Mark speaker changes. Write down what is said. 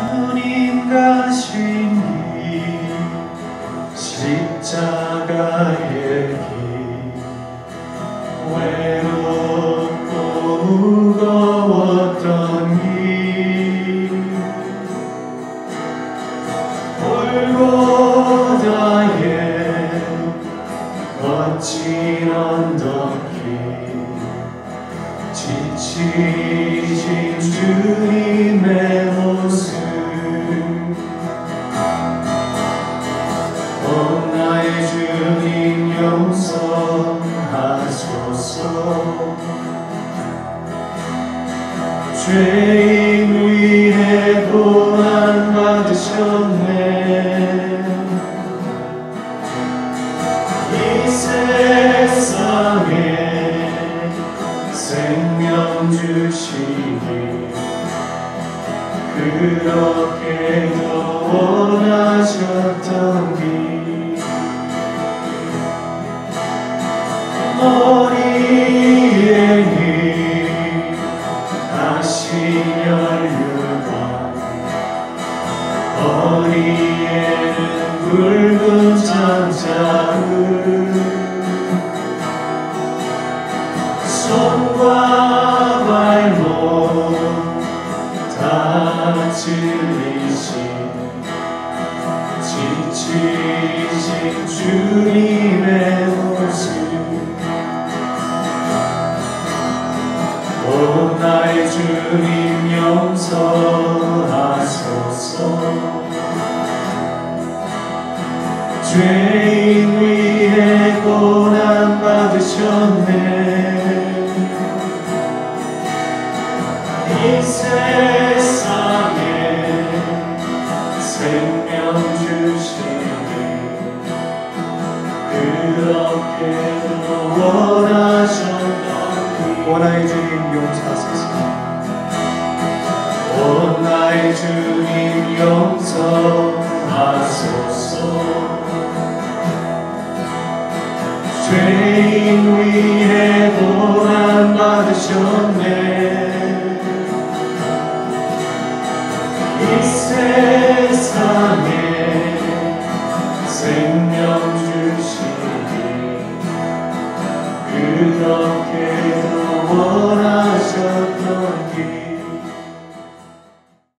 Speaker 1: 주님 가시니 십자가의 길 외롭고 무거웠던 길 골고다의 멋진 언덕길 지치신 주님 주님 용서하소서. 죄인 위해 고난 받으셨네. 이 세상에 생명 주시니 그렇게도 원하셨던 길 허리에는 붉은 장자루 손과 발목 다 찔리신 지치신 주님의 모습 오 나의 주님 용서하소서 죄인 위해 고난 받으셨네. 이 세상에 생명 주시니 그렇게도 원하셨던
Speaker 2: 오 나의 주님 용서하소서.
Speaker 1: 오 나의 주님 용서하소서 죄인 위해 고난 받으셨네. 이 세상에 생명 주시니 그렇게